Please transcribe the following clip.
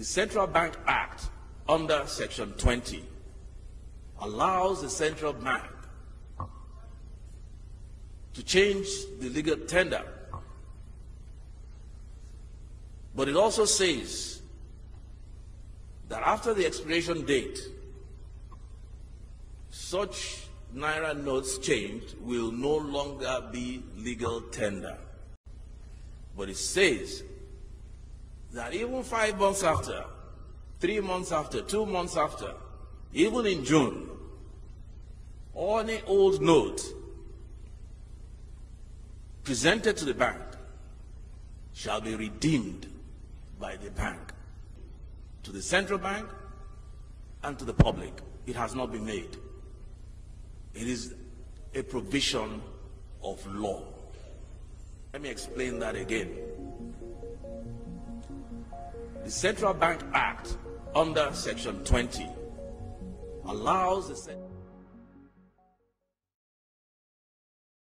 The Central Bank Act under Section 20 allows the central bank to change the legal tender. But it also says that after the expiration date, such naira notes changed will no longer be legal tender. But it says that even five months after, three months after, two months after, even in June, any old note presented to the bank shall be redeemed by the bank to the central bank and to the public. It has not been made. It is a provision of law. Let me explain that again. The Central Bank Act under Section 20 allows the